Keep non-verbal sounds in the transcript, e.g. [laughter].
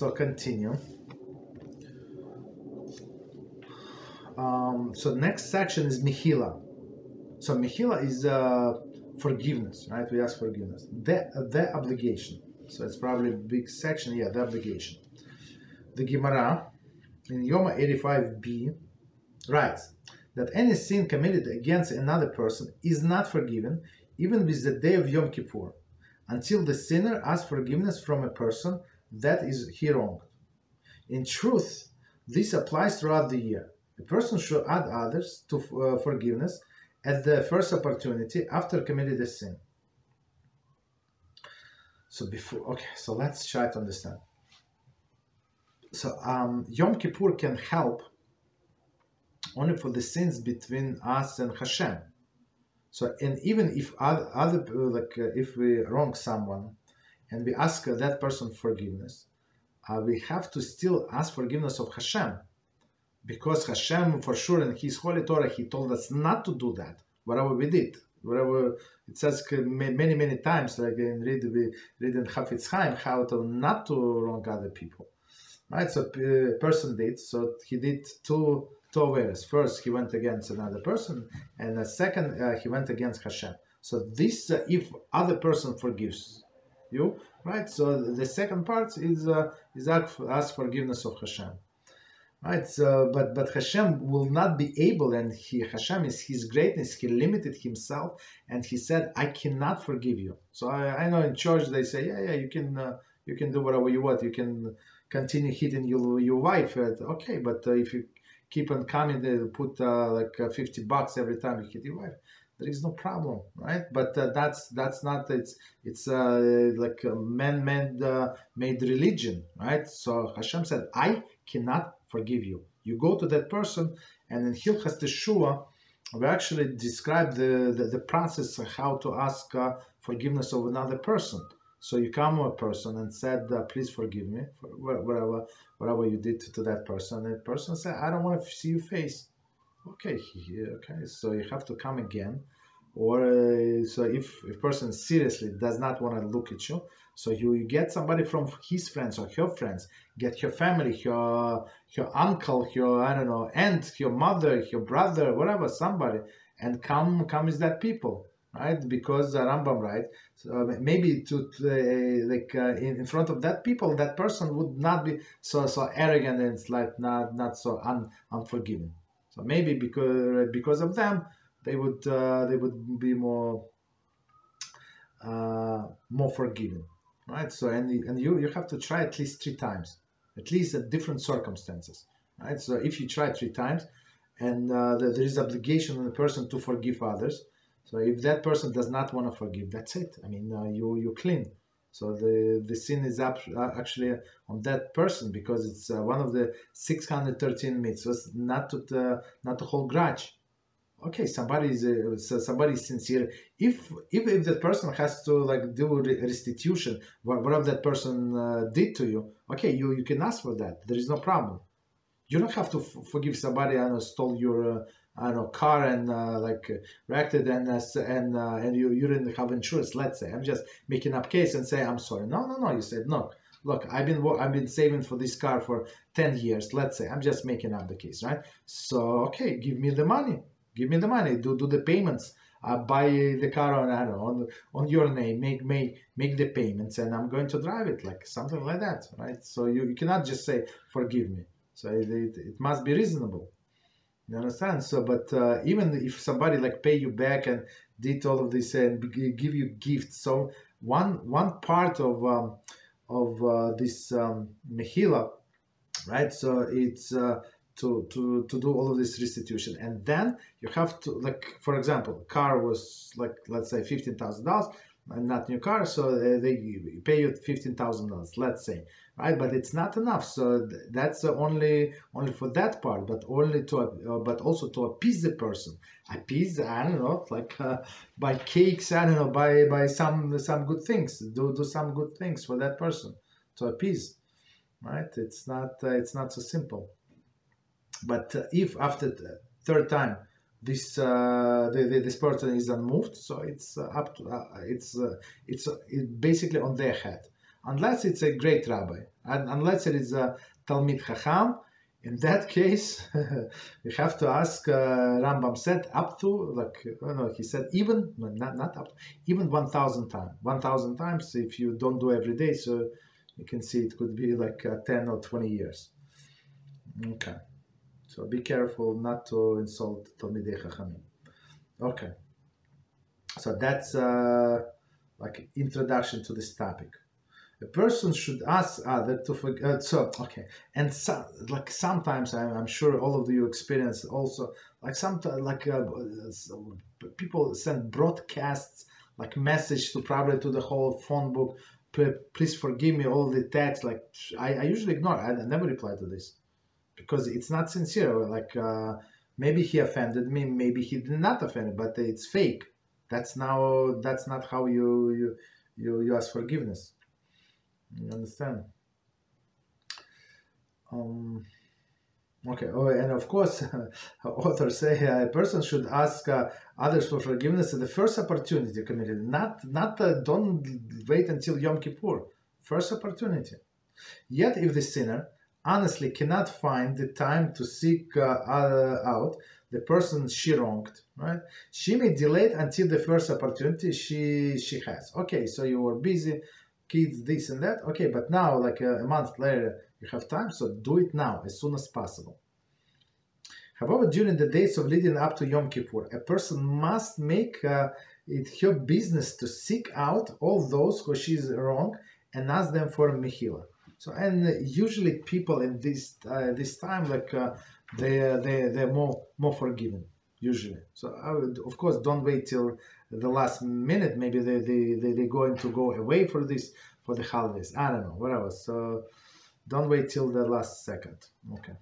so continue. Um, so next section is Mechilah. So Mechilah is uh, forgiveness, right? We ask forgiveness. The, the obligation. So it's probably a big section. Yeah, the obligation. The Gemara in Yoma 85b writes that any sin committed against another person is not forgiven even with the day of Yom Kippur until the sinner asks forgiveness from a person that is he wronged. In truth, this applies throughout the year. A person should add others to uh, forgiveness at the first opportunity after committing a sin. So before, okay, so let's try to understand. So um, Yom Kippur can help only for the sins between us and Hashem. So, and even if other, other like uh, if we wrong someone, and we ask that person forgiveness, uh, we have to still ask forgiveness of Hashem, because Hashem, for sure, in His holy Torah, He told us not to do that. Whatever we did, whatever it says many many times, like in read we read in Chafetz Chaim, how to not to wrong other people, right? So, uh, person did, so he did two two ways. First, he went against another person, and the second, uh, he went against Hashem. So this, uh, if other person forgives you, right? So the second part is uh, is ask forgiveness of Hashem, right? So, but but Hashem will not be able, and he Hashem is His greatness. He limited Himself, and He said, "I cannot forgive you." So I, I know in church they say, "Yeah, yeah, you can uh, you can do whatever you want. You can continue hitting your your wife." okay, but uh, if you keep on coming, they put uh, like uh, 50 bucks every time you hit your wife. There is no problem, right? But uh, that's that's not it's it's uh, like man-made uh, made religion, right? So Hashem said, I cannot forgive you. You go to that person, and in Hilchos Teshuvah, we actually describe the, the, the process of how to ask uh, forgiveness of another person. So you come to a person and said, uh, "Please forgive me for whatever whatever you did to, to that person." And that person said, "I don't want to see your face." Okay, okay. So you have to come again, or uh, so if a person seriously does not want to look at you, so you, you get somebody from his friends or her friends, get your family, your your uncle, your I don't know aunt, your mother, your brother, whatever, somebody, and come come with that people right? Because the Rambam, right? So maybe to, to uh, like uh, in, in front of that people, that person would not be so so arrogant and like not not so un, unforgiving. So maybe because because of them, they would uh, they would be more uh, more forgiving, right? So and and you you have to try at least three times, at least at different circumstances, right? So if you try three times, and uh, there is obligation on the person to forgive others so if that person does not want to forgive, that's it. I mean, uh, you you clean. So the the sin is up, uh, actually on that person because it's uh, one of the 613 mitzvahs not to not to hold grudge. Okay, somebody is uh, somebody is sincere. If if if that person has to like do restitution, whatever that person uh, did to you, okay, you you can ask for that. There is no problem. You don't have to forgive somebody and stole your I don't know, car and uh, like wrecked it and uh, and uh, and you, you didn't have insurance. Let's say I'm just making up case and say I'm sorry. No, no, no. You said no. Look, I've been I've been saving for this car for ten years. Let's say I'm just making up the case, right? So okay, give me the money. Give me the money. Do do the payments. Uh, buy the car on I don't know on, on your name. Make make make the payments, and I'm going to drive it like something like that, right? So you, you cannot just say forgive me. So it, it, it must be reasonable. You understand? So, but uh, even if somebody like pay you back and did all of this and give you gifts, so one one part of um, of uh, this um, mehila, right? So it's uh, to to to do all of this restitution, and then you have to like, for example, car was like let's say fifteen thousand dollars and not new car, so uh, they pay you fifteen thousand dollars, let's say, right? But it's not enough, so that's only only for that part, but only to uh, but also to appease the person, appease I don't know, like uh, buy cakes, I don't know, buy buy some some good things, do do some good things for that person to appease, right? It's not uh, it's not so simple. But uh, if after the third time this uh, the, the, this person is unmoved so it's uh, up to uh, it's uh, it's uh, it basically on their head unless it's a great rabbi, and unless it is a Talmid Chacham. In that [laughs] case, [laughs] you have to ask. Rambam said up to like no, he said even not not up to, even one thousand times. One thousand times if you don't do every day, so you can see it could be like ten or twenty years. Okay, so be careful not to insult Talmidei Chachamim. Okay, so that's uh, like introduction to this topic a person should ask other to forget. Uh, so okay, and so, like sometimes I'm, I'm, sure all of you experience also like sometimes like uh, people send broadcasts like message to probably to the whole phone book. Please forgive me all the text. Like I, I usually ignore. I, I never reply to this because it's not sincere. Like uh, maybe he offended me, maybe he did not offend, but it's fake. That's now that's not how you you you, you ask forgiveness. You understand? Um, okay. Oh, and of course, [laughs] authors say a person should ask uh, others for forgiveness at the first opportunity committed. Not, not uh, don't wait until Yom Kippur. First opportunity. Yet, if the sinner honestly cannot find the time to seek uh, out the person she wronged, right? She may delay until the first opportunity she she has. Okay, so you were busy kids, this and that. Okay, but now, like a, a month later, you have time, so do it now, as soon as possible. However, during the days of leading up to Yom Kippur, a person must make uh, it her business to seek out all those who she is wrong and ask them for mechila. So, and usually people in this uh, this time, like uh, they they they're more more forgiven usually. So, I would, of course, don't wait till the last minute. Maybe they, they, they, they're going to go away for this for the holidays. I don't know whatever. So don't wait till the last second. Okay